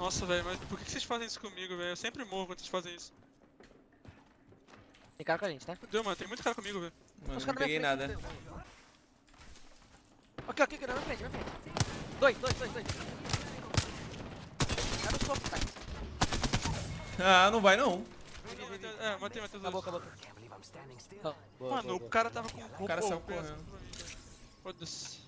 Nossa, velho, mas por que vocês fazem isso comigo, velho? Eu sempre morro quando vocês fazem isso. Tem cara com a gente, tá? Fudeu, mano, tem muito cara comigo, velho. Mano, não peguei nada. Aqui, aqui, aqui, na minha frente, na minha frente. Dois, dois, dois, dois. Soco, tá? Ah, não vai não. É, matei, matei os Acabou, dois. acabou. Não, boa, Mano, boa, o boa. cara tava com roupa. O cara saiu essa correndo. Foda-se.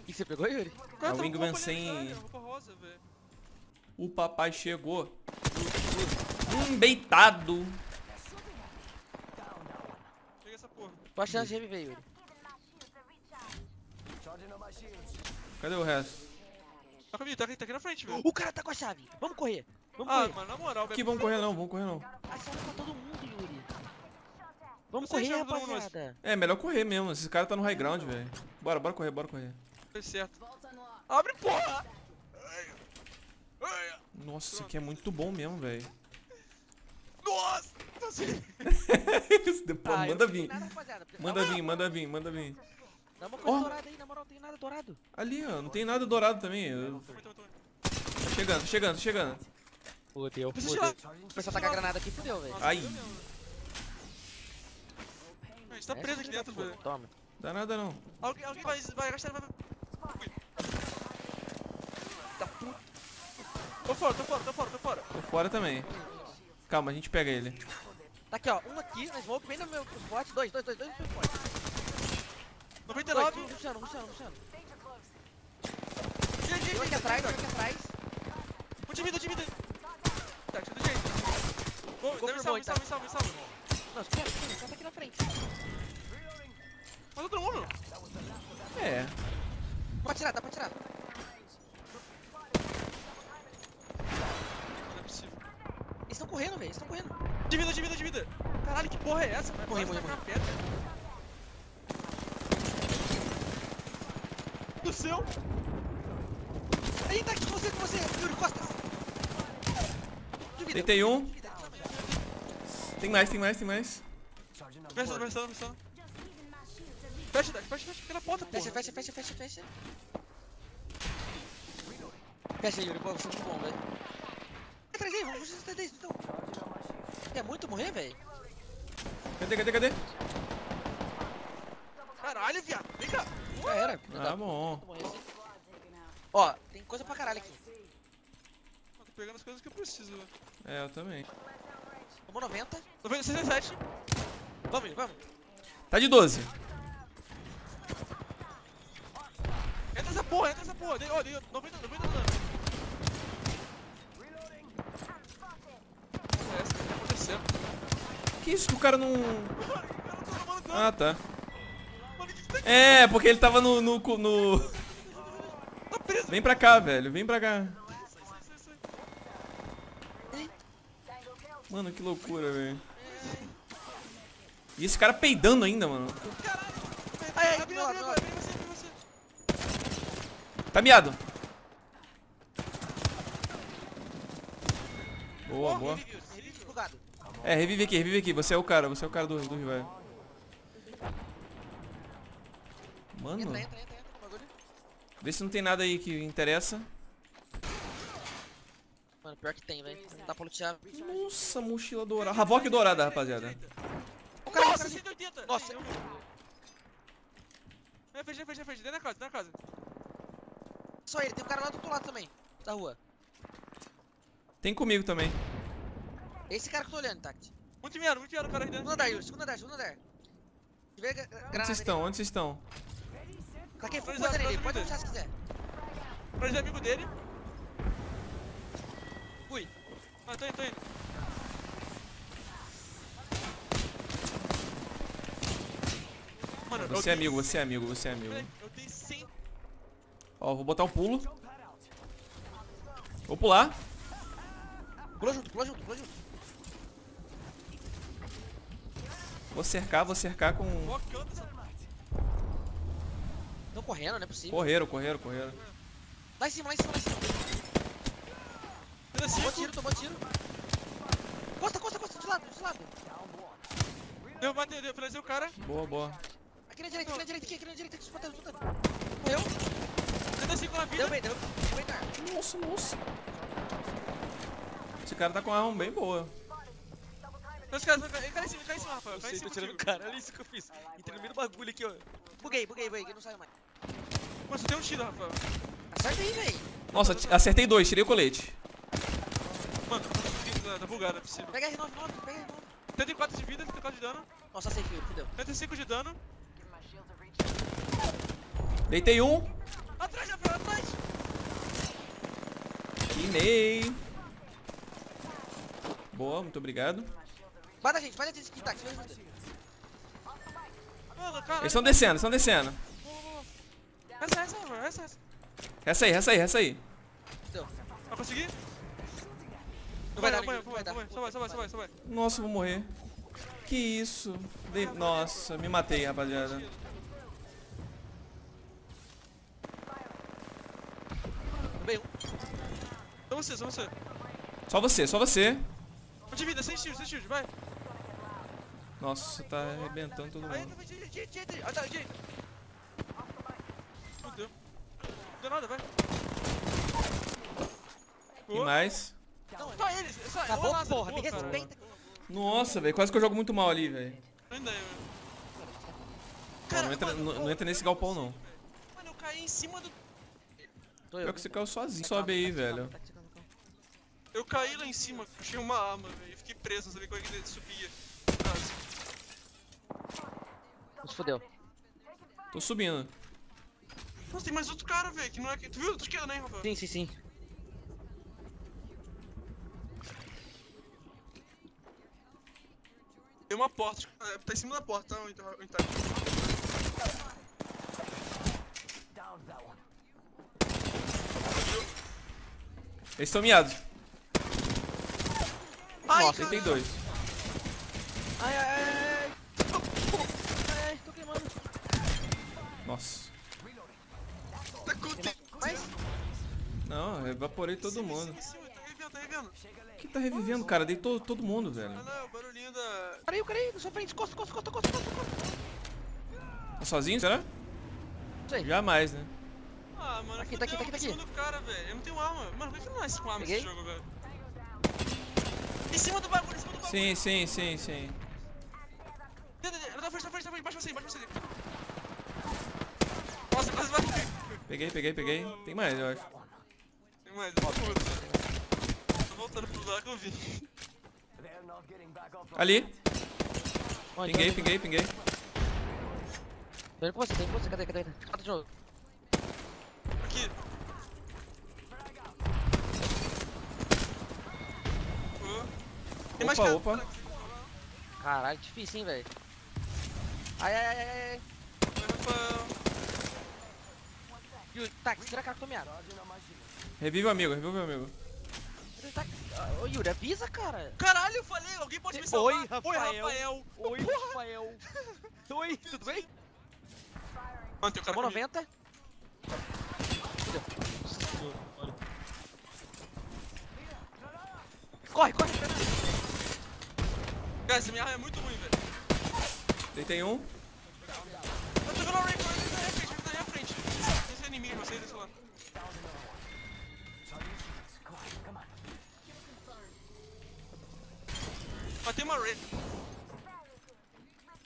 O que você pegou, Yuri? O cara A tava Wingman sem- rosa, velho. O papai chegou. Hum, beitado. Pega essa porra. Qual a chance de reviver, Yuri? Cadê o resto? Tá comigo, tá aqui, tá aqui na frente, velho. O cara tá com a chave. Vamos correr. Vamos Ah, correr. mano, na moral, velho. Aqui, vamos correr não, vamos correr não. A chave pra todo mundo, Yuri. Vamos correr, mas- rapaziada. É, melhor correr mesmo. Esse cara tá no high ground, velho. Bora, bora correr, bora correr. Foi certo. Abre, porra! Nossa, isso aqui é muito bom mesmo, velho. Nossa! Tá assim. Pô, Ah, manda vir. nada. Manda vir, manda vir, manda vir. Dá uma coisa Ó. dourada aí, na moral, não tem nada dourado. Ali, ó, não tem nada dourado também. Eu- muito, muito. Tá chegando, chegando, chegando. Fudeu, fudeu. começar a tacar granada aqui, fudeu, velho. Ai. mesmo. A gente tá preso aqui dentro, velho. Toma. Dá nada não. Alguém, alguém vai, vai gastar, vai. Ui. Da puta. Tô fora, tô fora, tô fora, tô fora. Tô fora também. Calma, a gente pega ele. Tá aqui, ó. Um aqui na smoke, bem no meu spot. Dois, dois, dois, dois no meu spot. 99. Dois, Luciano, Luciano, Luciano. Gente, gente, Tem um aqui atrás, tem um aqui atrás. Um de vida, um de vida. Tá, tira do jeito. Vou, Go me salva, me salva, me salva, me salva. Não, espera, espera, o cara tá aqui na frente. Mata todo mundo. É. Dá pra tirar, dá pra tirar. Não é possível. Eles estão correndo, velho, eles estão correndo. De vida, de vida, de vida. Caralho, que porra é essa? Vai Morri, morri, pedra. Do céu. Aí, tá aqui com você, com você, Yuri, costas. De vida. Deitei um. Tem mais, tem mais, tem mais. Versando, versando, versando. Fecha, fecha, fecha, fecha aquela porta, porra. Fecha, fecha, fecha, fecha, fecha. Fecha, Yuri, pô, você é muito bom, velho. Atrás aí, vamos fazer três, então quer muito morrer, velho. Cadê, cadê, cadê? Caralho, viado. Vem cá. Já era. Tá bom. Ó, tem coisa pra caralho aqui. Eu tô pegando as coisas que eu preciso. É, eu também. Tomou 90. 97! Vamos, vamos. Tá de 12. Entra essa porra, entra essa porra. Dei, ó, dei 90, 90, 90. Que isso que o cara não... Ah, tá. É, porque ele tava no... no, no... Vem pra cá, velho. Vem pra cá. Mano, que loucura, velho. E esse cara peidando ainda, mano. Ai, ai, você, você. Tá miado. Boa, boa. Revive, revive. É, revive aqui, revive aqui. Você é o cara, você é o cara do, do rival. Mano, Entra, entra, entra, entra bagulho. vê se não tem nada aí que interessa. Mano, pior que tem, velho. Não dá pra lutear. Nossa, mochila dourada. Havok dourada, rapaziada. O cara, Nossa, cara... 180. Nossa. É, fecha, fecha, fecha. Dentro da casa, dentro da casa. Só ele, tem um cara lá do outro lado também. Da rua. Tem comigo também. Esse cara que eu tô olhando, Tact. Muito miado, muito miado o cara aí dentro. Segundo andar, Yuri, segundo andar, segundo andar. Tiver Onde vocês estão? Onde vocês estão? Taquei Dois coisa nele, pode puxar se quiser. Pra de amigo dele. Fui. Ah, tô indo, tô indo. Mano, Você é amigo, você é amigo, você é amigo. Eu tenho 100. Ó, vou botar um pulo. Vou pular. Pula junto, pula junto, pula junto. Vou cercar, vou cercar com... Ó, canta essa Tão correndo, não é possível. Correram, correram, correram. Lá em cima, lá em cima, lá em cima. Tomou 5. tiro, tomou tiro. Costa, costa, costa, de lado, de lado. Eu matei, eu finalizei o cara. Boa, boa. Aqui na direita, aqui na direita, aqui, aqui na direita, aqui, disputando, disputando. Morreu? 35 na vida. Deu bem, deu deu bem, cara. Nossa, nossa. Esse cara tá com uma arma bem boa. Esse cara, ele cai em cima, cai em cima, Rafael. Eu Cai em cima tirando o cara. Olha isso que eu fiz. Entrei no meio do bagulho aqui, ó. Buguei, buguei, buguei, que não saiu mais. Mano, você tem um tiro, Rafael. Acerta aí, véi. Nossa, acertei dois, tirei o colete. Mano, tá, tá bugado, é possível. Pega R9, 9, pega R9. 34 de vida, 34 de dano. Nossa, safe, Yuri, fudeu. 35 de dano. Deitei um. Atrás, Rafael, atrás! Quinei. Boa, muito obrigado. Bata a gente, bata a gente aqui, tá? que. Mano, cara. Eles estão descendo, estão descendo. Essa, essa, Rafael, essa, essa. Essa aí, essa aí, essa aí. Fudeu. Vai conseguir? Não vai dar, vai, vai, vai vai, só vai, só vai, só vai, só vai. Nossa, eu vou morrer. Que isso? Dei- Nossa, me matei, rapaziada. Veio Só você, só você. Só você, só você. De vida, sem shield, sem shield, vai. Nossa, tá arrebentando todo Aí, mundo. entra, direita, direita, direita. Ah, tá, direita. Não deu nada, vai. E mais? Não, Só eles, só Tá Lázaro, porra, boa, me cara. respeita. Nossa, velho, quase que eu jogo muito mal ali, velho. Ainda eu. Não, não entra, não, não entra nesse galpão, não. Mano, eu caí em cima do. Pior que você caiu sozinho. Sobe aí, velho. Tá tirando o carro. Eu caí lá em cima, puxei uma arma, velho. Fiquei preso, não sabia como é que ele subia. Nossa. Nos fudeu. Tô subindo. Nossa, tem mais outro cara, velho, que não é. que- Tu viu? Tu esquerda, né, Rafael? Sim, sim, sim. Tem uma porta, é, tá em cima da porta, tá? Onde tá? Onde tá? Eles estão miados. Ai, Nossa, tem dois. Ai, ai, ai, ai. Ai, ai, tô queimando. Nossa. Tá com Não, eu evaporei todo mundo. Tá que tá revivendo, cara? Deitou todo mundo, velho. Ah, não, é o barulhinho da. peraí, peraí, na sua frente, costa, costa, costa, costa, costa, costa. Tá sozinho, será? Sei. Jamais, né? Ah, mano, Aqui, tá aqui, tá aqui, tá aqui. do cara, velho. Eu não tenho arma. Mano, por que não nasce com arma Peguei. nesse jogo, velho? Em cima do bagulho, em cima do bagulho. Sim, sim, sim, sim. Na frente, na frente, na frente, baixa você, baixa você. Nossa, quase vai morrer. Peguei, peguei, peguei. Tem mais, eu acho. Tem mais, eu Tô voltando pro lugar que eu vi. Ali. Pinguei, pinguei, pinguei. Indo com você, indo com você, cadê, cadê? Cadê de novo? Tem mais Opa, opa. Caralho, difícil, hein, velho. Ai, ai, ai, ai, ai. Rafael. Yuri, tá, tira a. Revive o amigo, revive o amigo. Ô Yuri, avisa, cara. Caralho, eu falei, alguém pode me Oi, salvar? Oi, Rafael. Rafael. Oi, Rafael. Oi, tudo bem? Mano, tem um cara Tomou comigo. 90? Corre, corre. Cara, essa minha arma é muito ruim, velho. Deitei um. Eu tô vendo o Ray correndo na minha frente, na minha frente. Esse é inimigo, você desse lado. Matei uma Ray.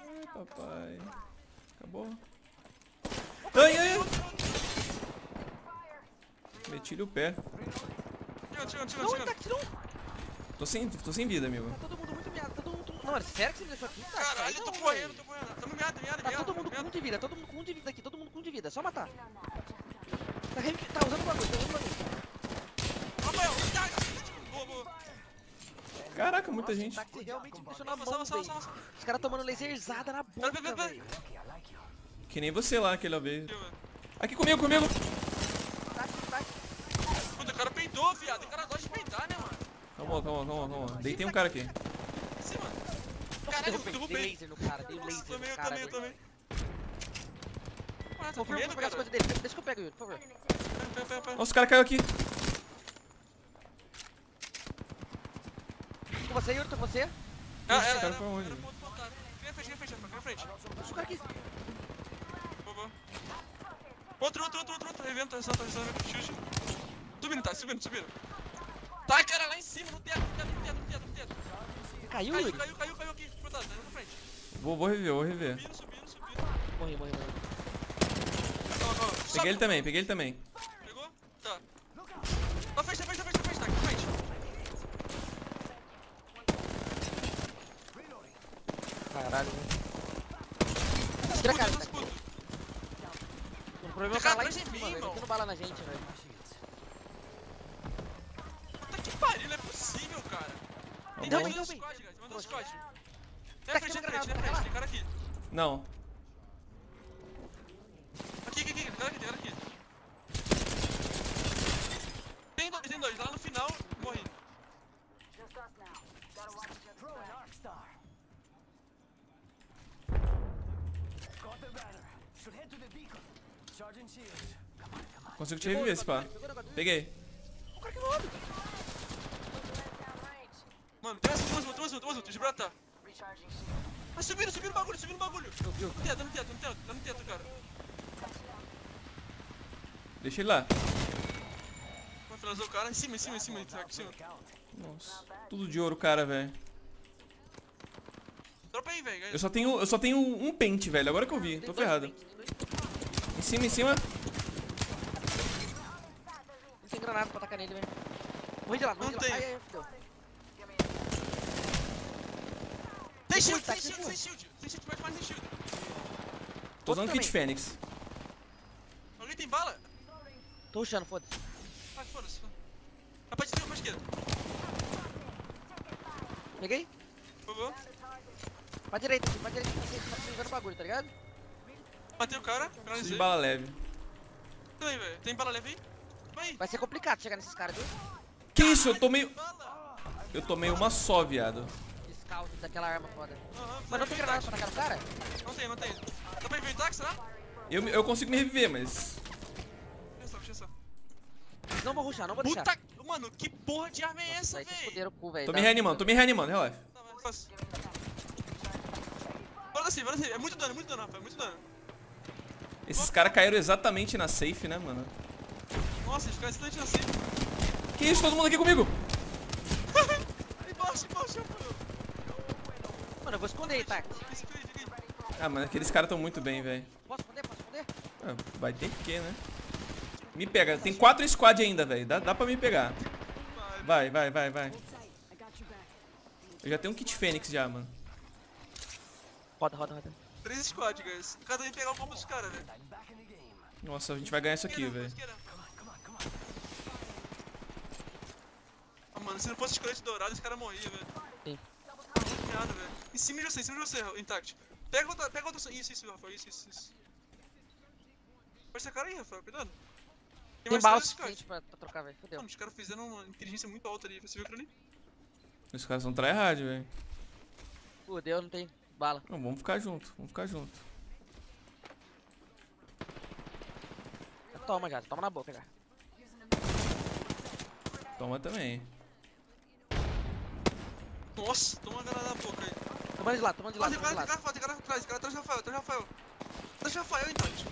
Ai, papai. Acabou. Ai, ai, ai. Meti-lhe o pé. Chegando, chegando, chegando, Não, ele chegando. tá aqui, não. Tô sem, tô sem vida, amigo. Tá todo mundo muito é sério que você me deixou aqui? Tá, Caralho, eu tô correndo, velho. tô correndo. Tamo miado, miado, Tá todo mundo com um de vida, todo mundo com um de vida aqui, todo mundo com um de vida, é só matar. Tá, revi- tá usando o bagulho, tá usando o bagulho. Rafael. Boa, boa. Caraca, muita gente. Tá realmente Salva, salva, salva. Os caras tomando laserzada na boca, Pera, pera, pera. velho. Que nem você lá aquela vez. Aqui, comigo, comigo. Tá aqui, tá aqui. Puta, o cara peidou, viado. O cara gosta de peidar, né, mano? Calma, calma, calma, calma. Deitei um cara aqui. Nossa, Caralho, eu derrubei, derrubei. Dei laser no cara, dei Nossa, laser também, no eu cara. também, eu também. Confirma medo, pra pegar as coisas dele, deixa que eu pego, Yuri, por favor. Pera, pera, pera, pera. Nossa, o cara caiu aqui. Tô com você, Yuri, tô com você. Ah, Esse era, cara era, foi aonde? era pro outro. Vem na frente, vem na frente, vem na frente. Deixa o cara aqui. Boa, boa. Outro, outro, outro, outro, outro. Revento, tá, tá, chute. Subindo, tá, subindo, subindo. Tá, cara, lá em cima, no teto, no teto, Caiu, Caiu, Yuri? caiu, caiu, caiu aqui, cuidado, tá na frente. Vou, vou rever, vou rever. Subindo, subindo, subindo. Morri, morri, morri. Calma, calma. Sobe. Peguei ele também, peguei ele também. Pegou? Tá. Na frente, na frente, na frente, na frente, tá, na frente. Caralho, velho. Tira a cara, tá? escuta. O problema é o cara lá em atrás de cima, velho. irmão. Metendo bala na gente, velho. Puta que pariu, não é possível, cara. Tem aqui no squad, Tá Tem frente, aqui no frente, granada, frente. Tem cara aqui. Não. Aqui, aqui, aqui. Tem cara aqui, tem cara aqui. Tem dois, tem dois. Lá no final, morri. Consigo te reviver, pá. Peguei. Mano, tem mais um, tem mais um, tem mais um, tem mais um. Gibraltar. Ah, subiram, subiram o bagulho, subiram o bagulho. Eu eu No teto, no teto, no teto, tá no teto, cara. Deixa ele lá. Vai finalizar o cara. Em cima, em cima, em cima, em cima. Nossa. Tudo de ouro, cara, velho. Dropa aí, velho. Eu só tenho, eu só tenho um pente, velho. Agora que eu vi. Tem Tô ferrado. tem Em cima, em cima. Não tem granada pra atacar nele, velho. Morri de lá, morri de lá. tem. Ai, ai, fudeu. Tem shield, Tá tem aqui, shield, tem shield. Tem shield, pode mais tem shield. Tô usando kit fênix. Alguém tem bala? Tô rushando, foda-se. Ai, foda-se. A parte de pra esquerda. Peguei? Favor. Pra direita, pra direita, pra direita, pra do bagulho, tá ligado? Matei o cara. Finalizei. de bala leve. Também, velho. Tem bala leve aí? Vai. Vai ser complicado chegar nesses caras, viu? Que isso? Eu tomei. Eu tomei uma só, viado. Scout daquela arma foda. Aham, Mas não tem granada pra atacar no cara? Não tem, não tem. Dá pra inventar, será? Eu, eu consigo me reviver, mas. Deixa só, deixa só. Não vou rushar, não vou deixar. Puta. Mano, que porra de arma é essa, Aí vocês velho? o. Tô Dá- me reanimando, tô me reanimando, relaxa. Tá, vai. Bora assim, bora assim. É muito dano, é muito dano, Rafael. É muito dano. Esses caras caíram exatamente na safe, né, mano? Nossa, eles ficaram exatamente assim. Que isso? Todo mundo aqui comigo? Embaixo, embaixo. Mano, eu vou esconder aí, tá? Ah, mano, aqueles caras tão muito bem, velho. Posso esconder? Posso esconder? Ah, vai ter que, né? Me pega. Tem quatro squad ainda, velho. Dá, dá pra me pegar. Vai. Vai, vai, vai. Eu já tenho um kit fênix já, mano. Roda, roda, roda. Três squad, guys. Cada um pegar o combo dos caras, velho. Nossa, a gente vai ganhar isso aqui, velho. Ah, mano, se não fosse escolete dourado, esse cara morria, velho. Sim. Miado, velho. Em cima de você, em cima de você, Intact. Pega outra, pega outra. Isso, isso, Rafael, isso, isso, isso. Pode esse cara aí, Rafael, cuidado. Tem mais bala suficiente pra, pra trocar, velho. Fudeu. Mano, os caras fizeram uma inteligência muito alta ali. Você viu aquilo ali? Os caras são tryhard, velho. Fudeu, não tem bala. Não, vamos ficar junto, vamos ficar junto. Toma já, toma na boca já. Toma também. Nossa, toma uma granada na boca aí. Toma de lá, toma de lá, tem cara, de tem cara, atrás, tem cara atrás de Rafael, atrás de Rafael. Atrás de Rafael, Intact.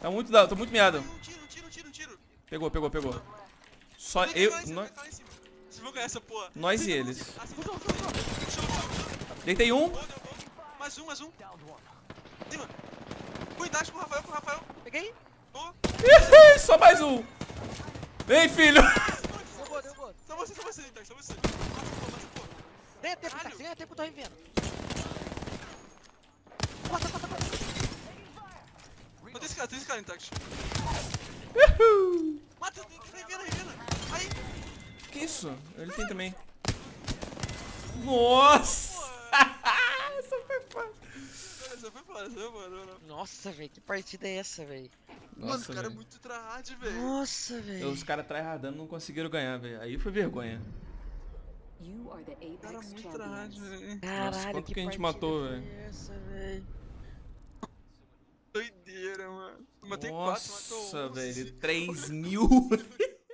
Tá muito dado, tô muito miado. Um tiro, um tiro, um tiro, um tiro. Pegou, pegou, pegou. Só eu. ficar lá em cima, nó- tem que ficar lá em cima. Vocês vão ganhar essa porra. Nós e eles. Deitei um. Mais um, mais um. Cima. Cuidado com o Rafael, com o Rafael. Peguei. Boa. Ih, Só mais um. Vem, filho. Deu boa. Só você, só você, Intact, só você. Mata o pô, mata o pô. Ganha tempo, tá? Caralho. Ganha tempo, eu tô revendo. Bota, bota, bota. Mata esse cara, tem esse cara, Intact. Uhul. Mata, revena, revena. Aí. Que isso? Ele tem também. Nossa. Essa foi foda. Essa foi foda, essa foi foda, mano. Nossa, velho, que partida é essa, velho? Mano, Nossa, o cara é muito tryhard, velho. Nossa, velho. Os caras tryhardando não conseguiram ganhar, velho. Aí foi vergonha. You are the O cara é Apex muito tryhard, velho. Caralho, quanto que, que a gente matou, velho? Essa, velho. Doideira, mano. Matei quatro, matou um. Nossa, velho. 3 mil.